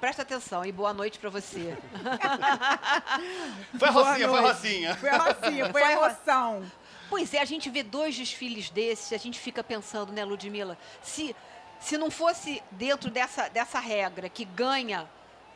presta atenção e boa noite pra você. Foi a Boa Rocinha, foi a noite. Rocinha. Foi a Rocinha, foi Foi a emoção. Pois é, a gente vê dois desfiles desses, a gente fica pensando, né, Ludmilla? Se, se não fosse dentro dessa, dessa regra que ganha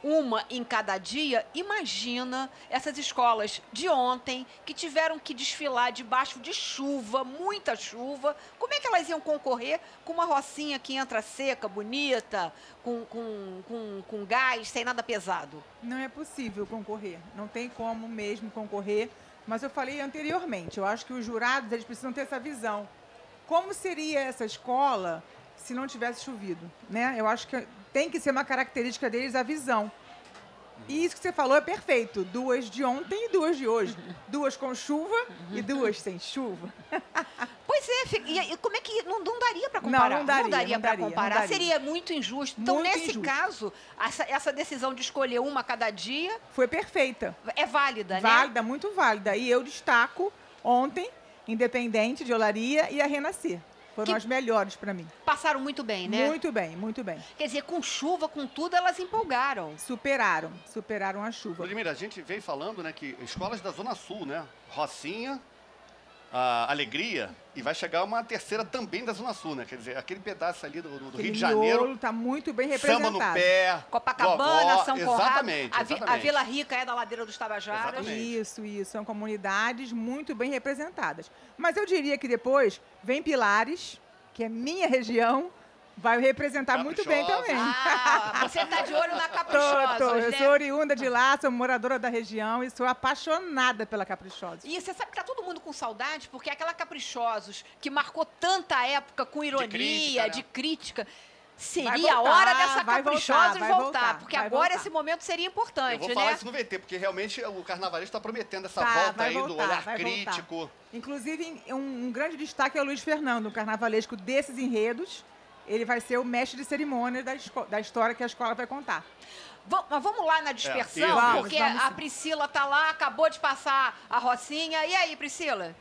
uma em cada dia, imagina essas escolas de ontem que tiveram que desfilar debaixo de chuva, muita chuva. Como é que elas iam concorrer com uma rocinha que entra seca, bonita, com, com, com, com gás, sem nada pesado? Não é possível concorrer. Não tem como mesmo concorrer. Mas eu falei anteriormente, eu acho que os jurados eles precisam ter essa visão. Como seria essa escola se não tivesse chovido? Né? Eu acho que tem que ser uma característica deles a visão. E isso que você falou é perfeito. Duas de ontem e duas de hoje. Duas com chuva e duas sem chuva. Pois é, e, como é que não, não daria para comparar? não daria, não pra daria, não comparar. daria. Seria muito injusto. Então, Muito nesse injusto. caso, essa, essa decisão de escolher uma a cada dia Foi perfeita. é válida, né? Válida, muito válida. E eu destaco ontem, Independente de Olaria e a Renascer. Foram Que- as melhores para mim. Passaram muito bem, né? Muito bem, muito bem. Quer dizer, com chuva, com tudo, elas empolgaram. Superaram, superaram a chuva. Vladimir, a gente veio falando, né, que escolas da Zona Sul, né? Rocinha, a Alegria, e vai chegar uma terceira também da Zona Sul, né? Quer dizer, aquele pedaço ali do, do Rio de Janeiro, miolo tá muito bem samba representado. no pé, Copacabana, Gogó, São Conrado, exatamente, a, Vi- a exatamente. Vila Rica é da ladeira dos Tabajaras. Exatamente. Isso, isso. São comunidades muito bem representadas. Mas eu diria que depois vem Pilares, que é minha região, vai representar muito bem Caprichosa. também. Ah, você tá de olho na Tô, Caprichosos, tô. Eu né? sou oriunda de lá, sou moradora da região e sou apaixonada pela Caprichosa. E você sabe que tá todo mundo com saudade, porque aquela Caprichosos que marcou tanta época com ironia, de crítica, crítica, né? seria a voltar, hora dessa vai Caprichosos voltar, voltar, voltar, porque agora voltar. esse momento seria Eu importante, vou né? falar isso no VT, porque realmente o carnavalista está prometendo essa Tá, volta aí do olhar crítico. Inclusive, um, um grande destaque é o Luiz Fernando, um carnavalesco desses enredos. Ele vai ser o mestre de cerimônia da, da história que a escola vai contar. Mas vamos lá na dispersão, isso, porque vamos a. Priscila tá lá, acabou de passar a Rocinha. E aí, Priscila?